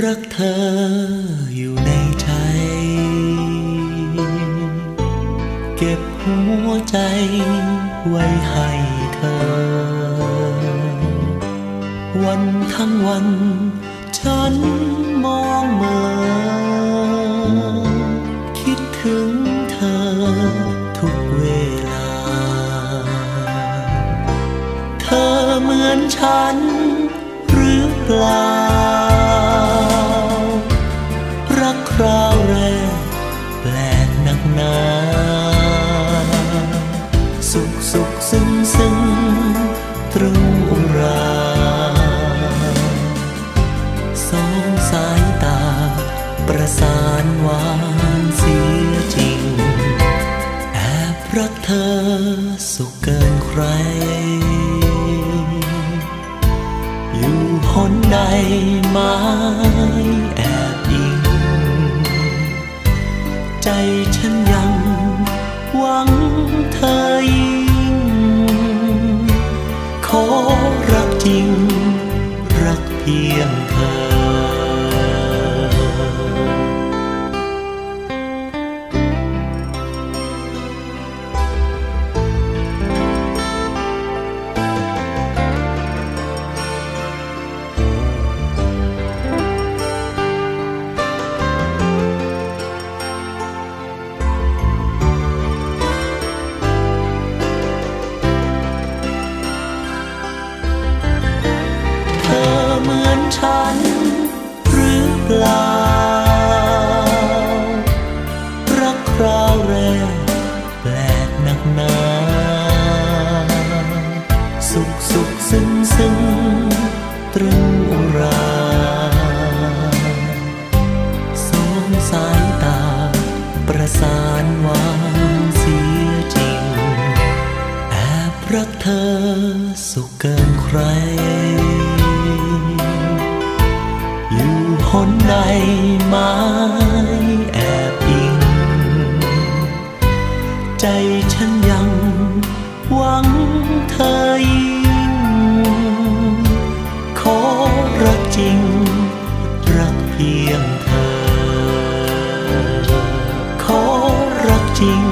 รักเธออยู่ในใจ เก็บหัวใจไว้ให้เธอ วันทั้งวัน ฉันมองเมื่อคิดถึงเธอทุกเวลา เธอเหมือนฉันหรือเปล่า เธอสุขเกินใคร อยู่หนใดไม้แอบอิง ใจฉันยังหวังเธอยิ่ง ขอรักจริง รักเพียง สุขเกินใคร อยู่หนใดไม้แอบอิง ใจฉันยังหวังเธอยิ่ง ขอรักจริง รักเพียงเธอ ขอรักจริง